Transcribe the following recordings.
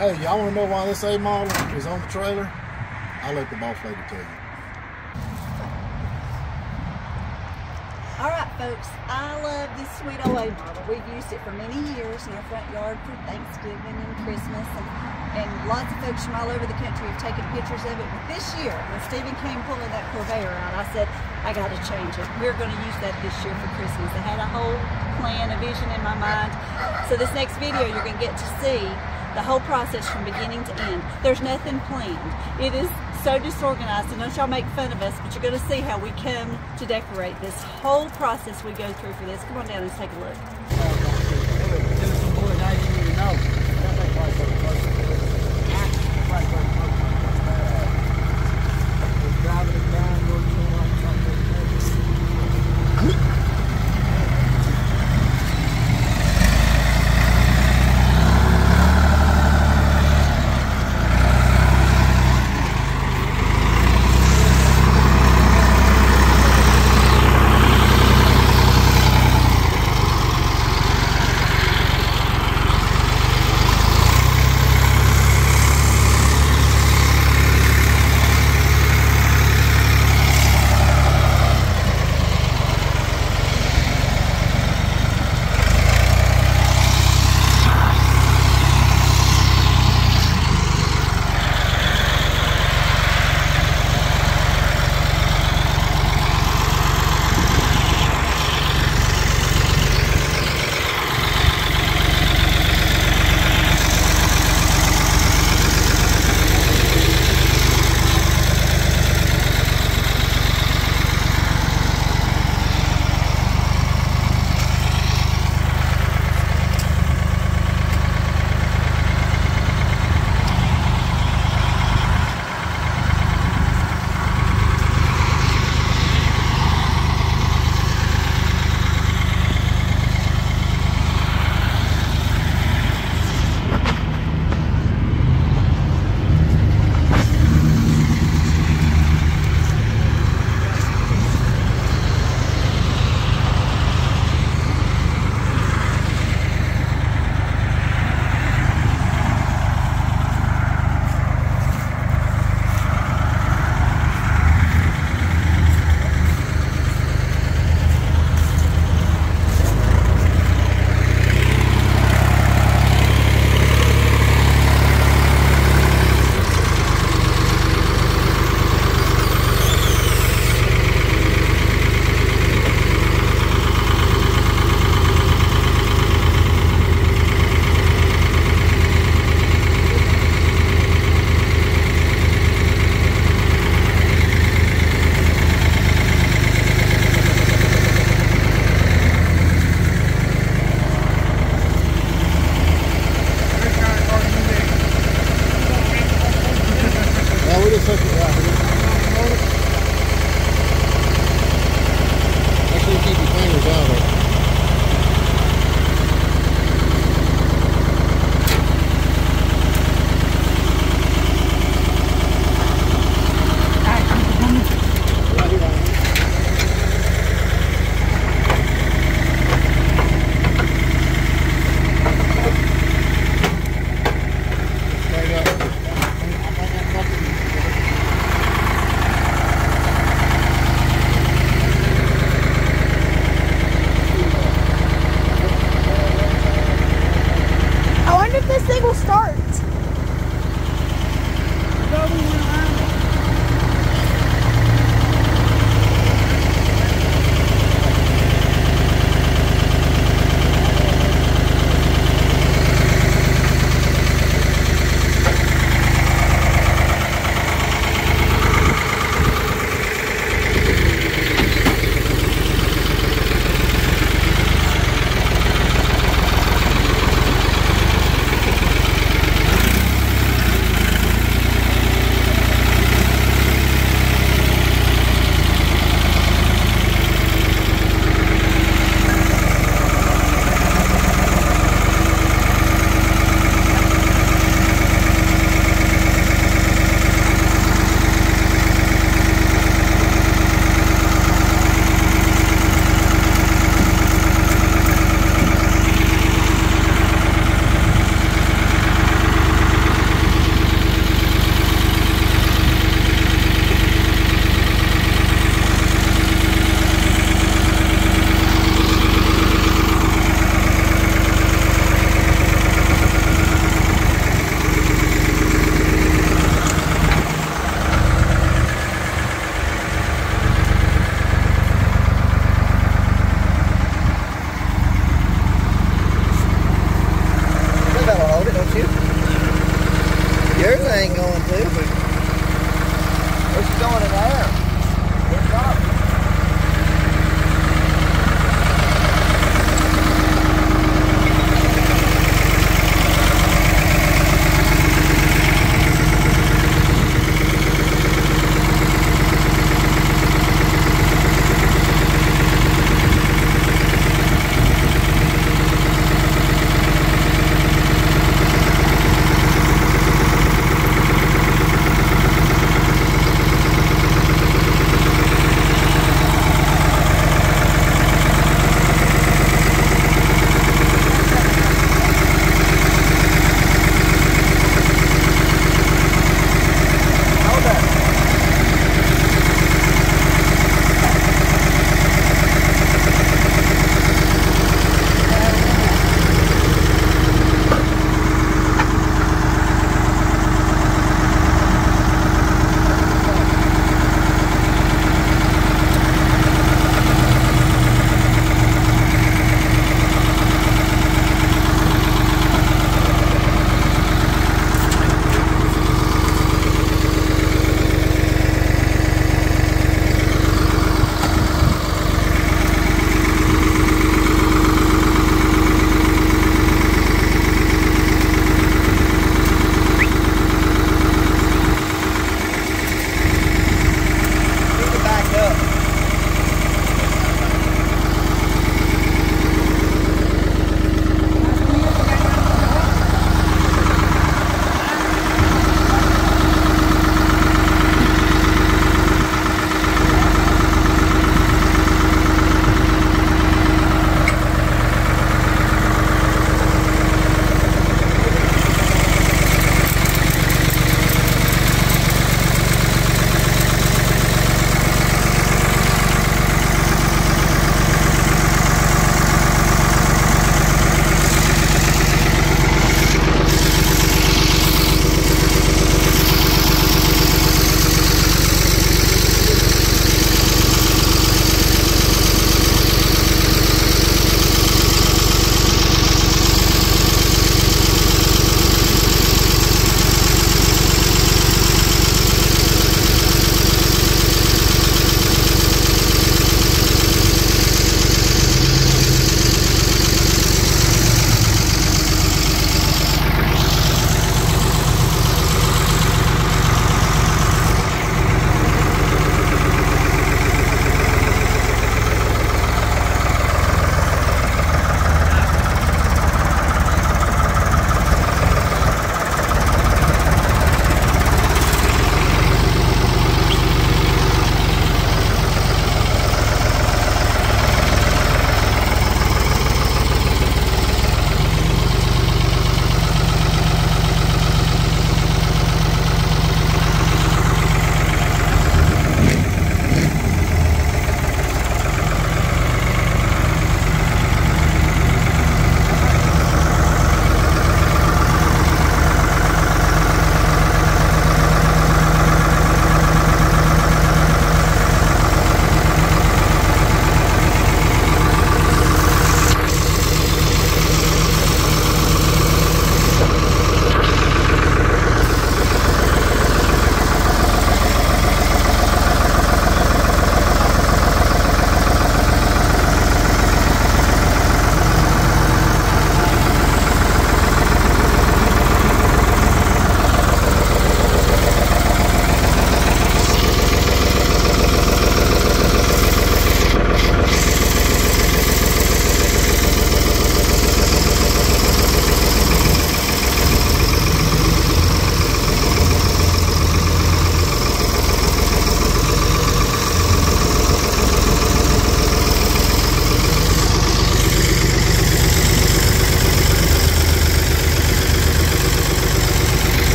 Hey, y'all want to know why this A model is on the trailer? I'll let the boss lady tell you. All right, folks, I love this sweet old A model. We've used it for many years in our front yard for Thanksgiving and Christmas, and, and lots of folks from all over the country have taken pictures of it. But this year, when Stephen came pulling that Corvair out, I said, I got to change it. We're going to use that this year for Christmas. I had a whole plan, a vision in my mind. So this next video, you're going to get to see the whole process from beginning to end. There's nothing planned. It is so disorganized, and don't y'all make fun of us, but you're going to see how we come to decorate this whole process we go through for this. Come on down and take a look.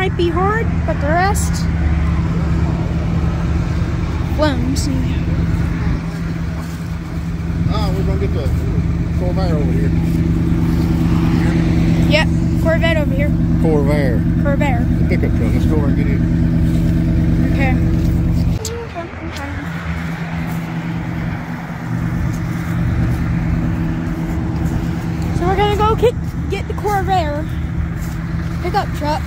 Might be hard, but the rest, flames. Ah, we're gonna get the Corvair over here. Yep, Corvette over here. Corvair, Corvair. the pickup truck. Let's go over and get it. Okay. So we're gonna go get, get the Corvair pickup truck.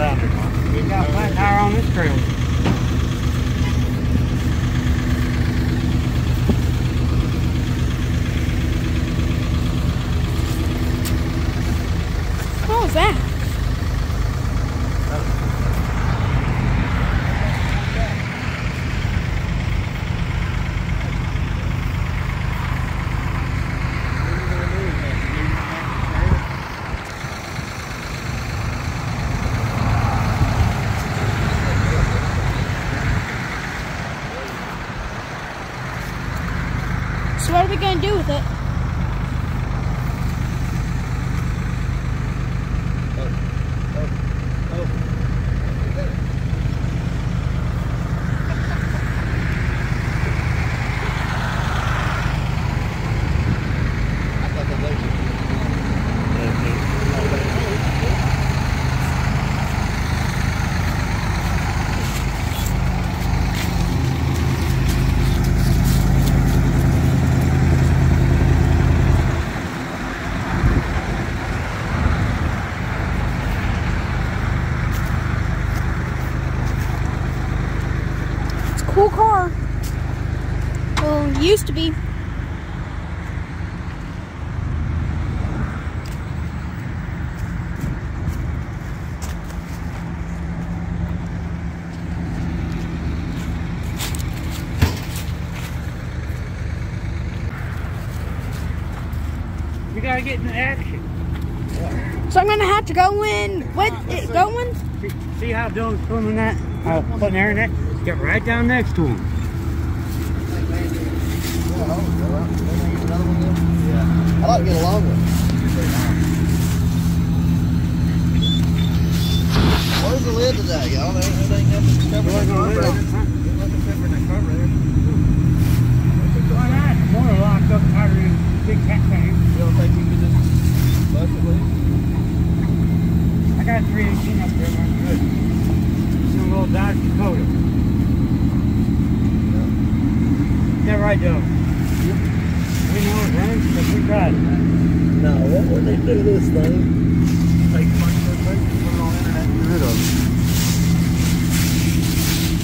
You got a flat tire on this trailer. What was that? So what are we gonna do with it? It's a cool car. Well, it used to be. You gotta get in action. So I'm gonna have to go in. What? It going? See, see how Dylan's swimming that? Uh, putting air in it? Get right down next to him. I like to get along with. Where's the lid today, y'all? There ain't ain't nothing covered in the cover. Ain't nothing covered in the cover there. Why not? More locked up tighter than a big cat tank. You don't think you could just bust it loose? I got 318 up there, man. Good. Some little Dodge Dakota. Yeah, right, Dylan. We know it runs because we tried it. No, what would they do this thing? Take a bunch of put it on the internet, and get rid of it.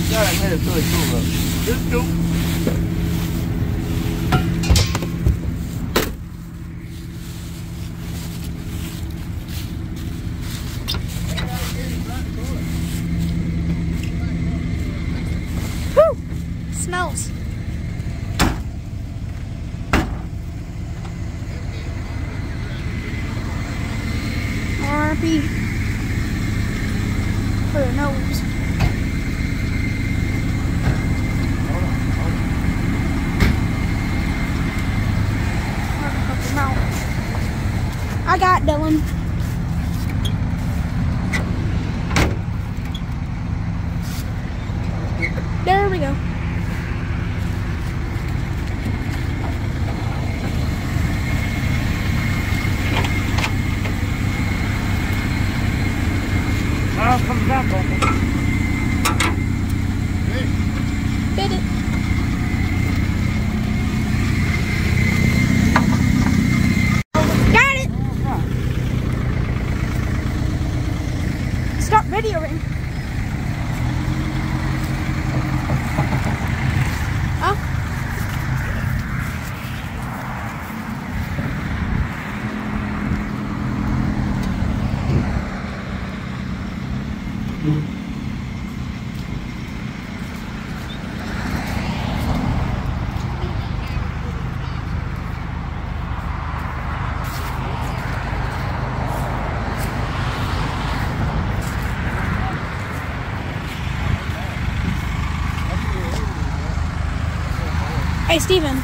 Yeah, man, it's really cool though. It's cool. Hey, Steven.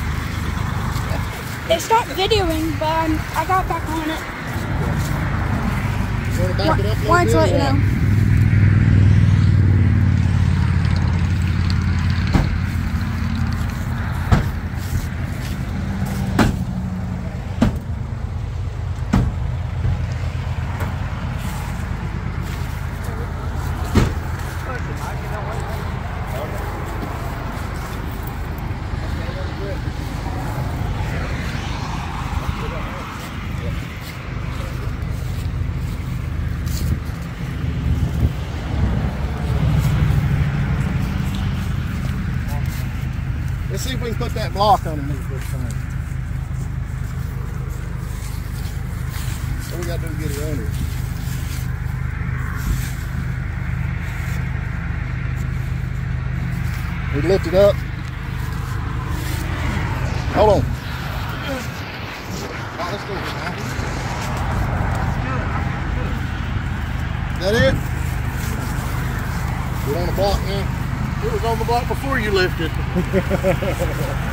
It stopped videoing, but I'm, I got back on it. Want to back it up Wanted to let you know. what? Let's see if we can put that block underneath this thing. What we gotta do to get it under? We lift it up. Hold on. Oh, let's go. Is that it? Get on the block now. It was on the block before you lifted.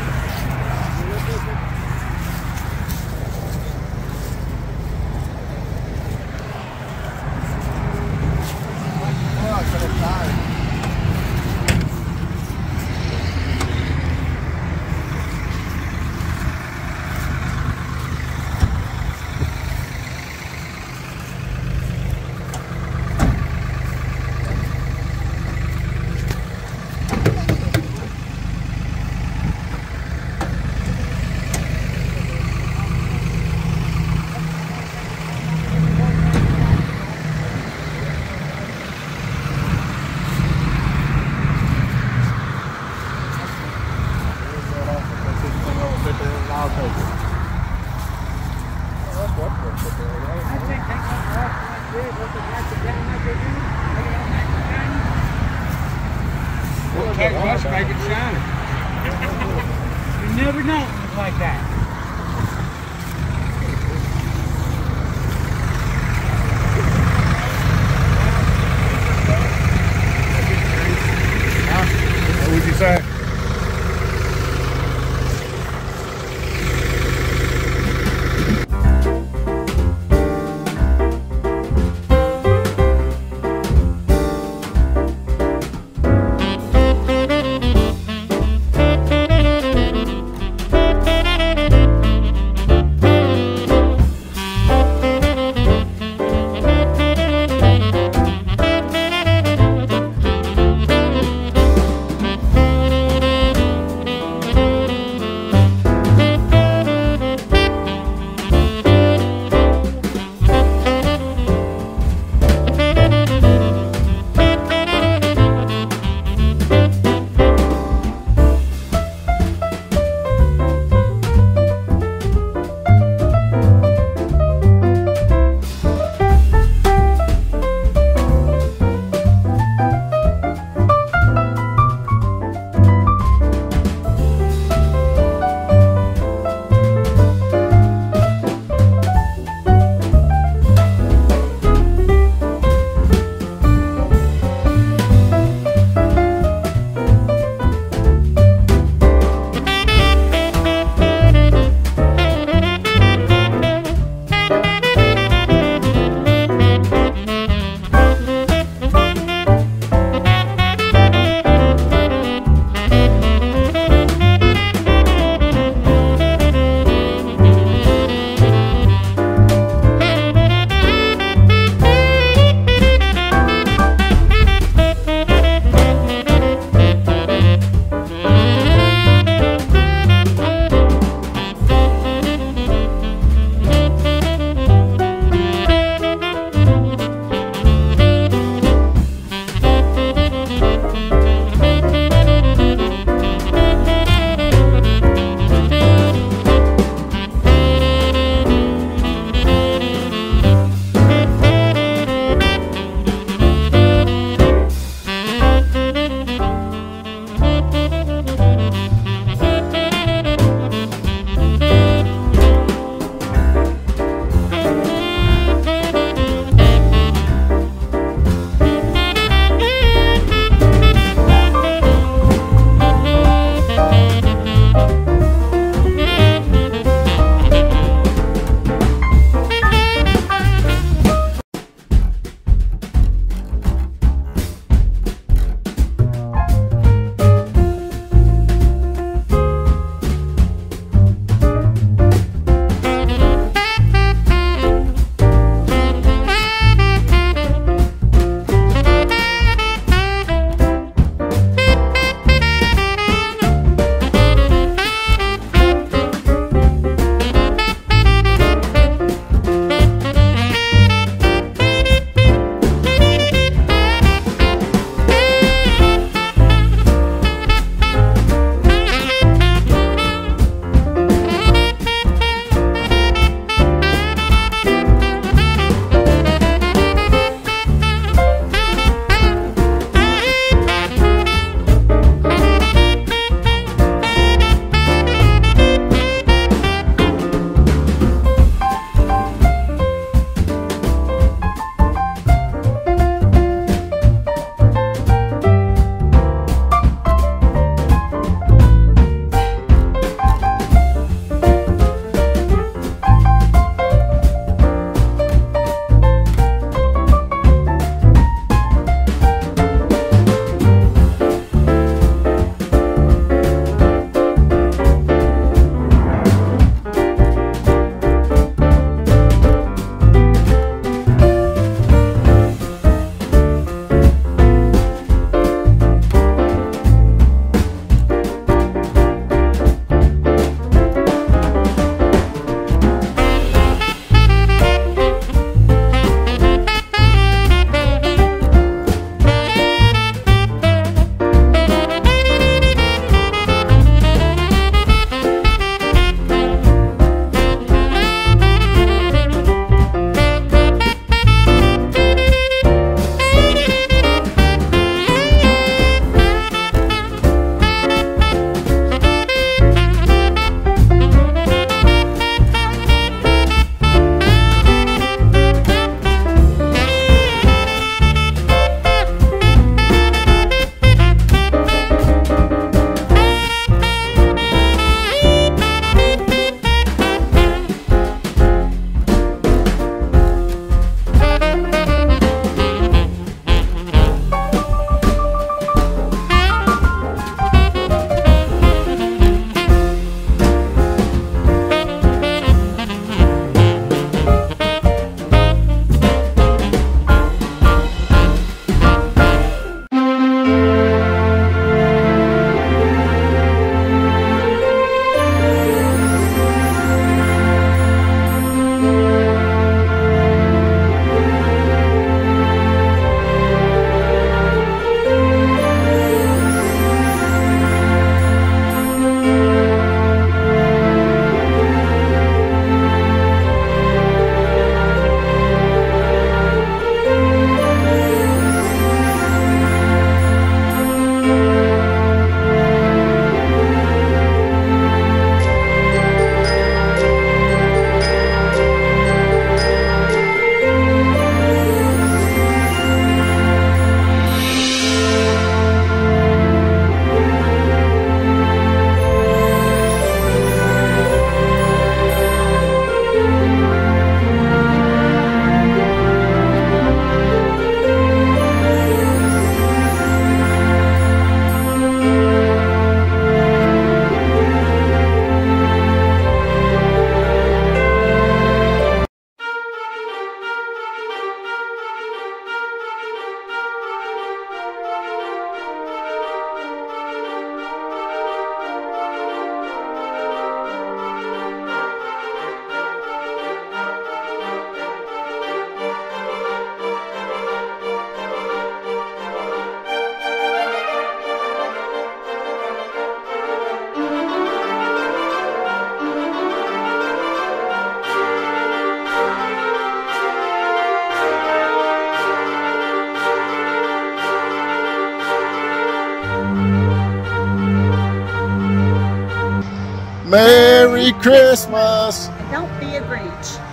Christmas. Don't be a Grinch.